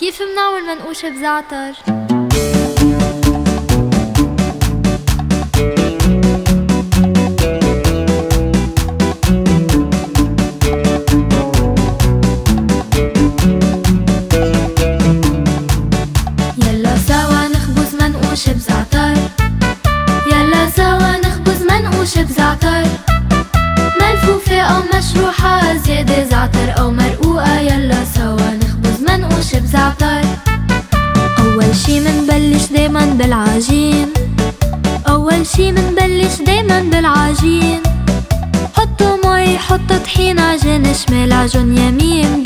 كيف منعمل منقوش بزعتر؟ زعتر أو مرقوقة يلا سوا نخبز منقوش بزعتر أول شي منبلش دايما بالعجين. أول شي منبلش دايما بالعجين. حطوا مي حطوا طحين عجين شمال عجن يمين.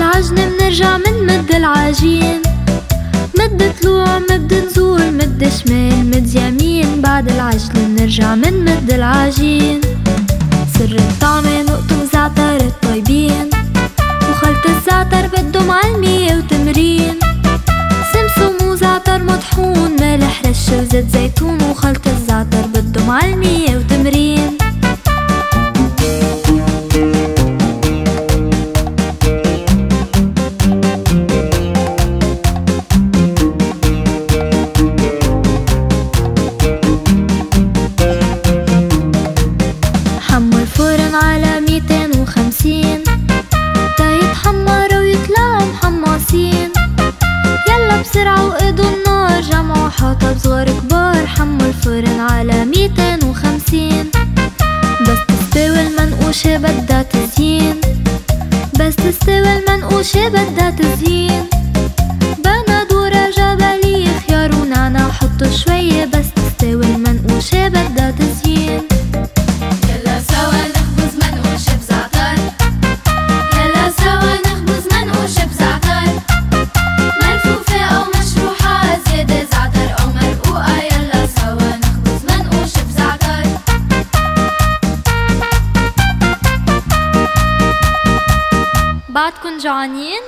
بعد العجن منرجع منمد العجين. مد طلوع مد نزول مد شمال مد يمين. بعد العجن منرجع منمد العجين. سر الطعمة نقطة زعتر الطيبين. وخلط الزعتر بده معلمية وتمرين. سمسم وزعتر مطحون ملح رشة وزيت زيتون. وخلط الزعتر كبار حموا الفرن على ميتين وخمسين. بس تستوي المنقوشة بدها تزيين. بس تستوي المنقوشة بدها تزيين. بندورة جبلية خيار ونعناع حطوا شوية بس تستوي المنقوشة بدها تزيين. بعدكن جوعانين؟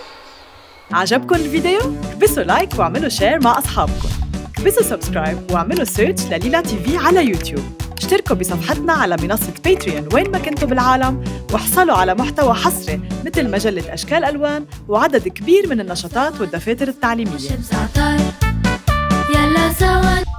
عجبكم الفيديو؟ كبسوا like واعملوا share مع أصحابكم كبسوا subscribe واعملوا search لليلا تي في على يوتيوب اشتركوا بصفحتنا على منصة باتريون وين ما كنتوا بالعالم واحصلوا على محتوى حصري مثل مجلة أشكال ألوان وعدد كبير من النشاطات والدفاتر التعليمية يلا سوا